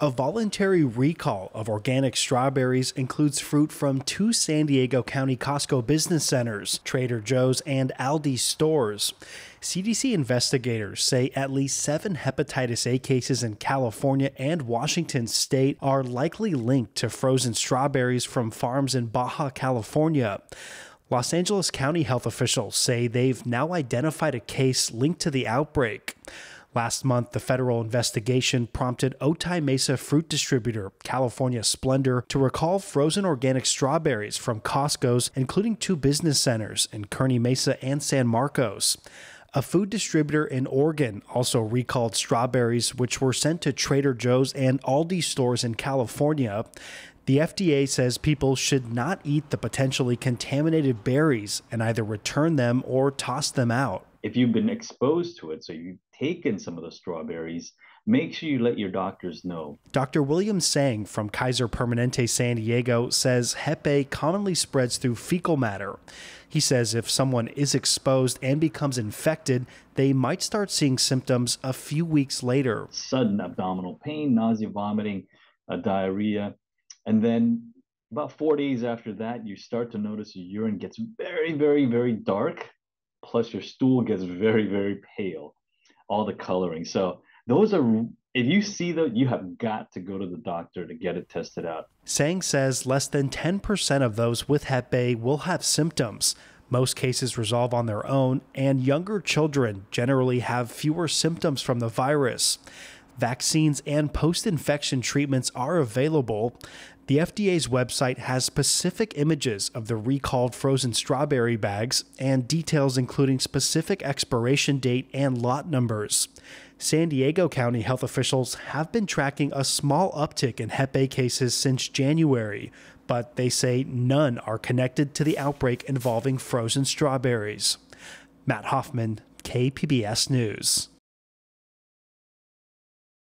A voluntary recall of organic strawberries includes fruit from two San Diego County Costco business centers, Trader Joe's and Aldi stores. CDC investigators say at least seven hepatitis A cases in California and Washington state are likely linked to frozen strawberries from farms in Baja California. Los Angeles County health officials say they've now identified a case linked to the outbreak. Last month, the federal investigation prompted Otay Mesa fruit distributor California Splendor to recall frozen organic strawberries from Costco's, including two business centers in Kearny Mesa and San Marcos. A food distributor in Oregon also recalled strawberries, which were sent to Trader Joe's and Aldi stores in California. The FDA says people should not eat the potentially contaminated berries and either return them or toss them out. If you've been exposed to it, so you've taken some of the strawberries, make sure you let your doctors know. Dr. William Sang from Kaiser Permanente San Diego says Hep A commonly spreads through fecal matter. He says if someone is exposed and becomes infected, they might start seeing symptoms a few weeks later. Sudden abdominal pain, nausea, vomiting, uh, diarrhea. And then about four days after that, you start to notice your urine gets very, very, very dark. Plus, your stool gets very, very pale all the coloring. So those are if you see that you have got to go to the doctor to get it tested out. Sang says less than 10% of those with Hep A will have symptoms. Most cases resolve on their own, and younger children generally have fewer symptoms from the virus. Vaccines and post infection treatments are available. The FDA's website has specific images of the recalled frozen strawberry bags and details including specific expiration date and lot numbers. San Diego County health officials have been tracking a small uptick in Hep A cases since January, but they say none are connected to the outbreak involving frozen strawberries. Matt Hoffman, KPBS News.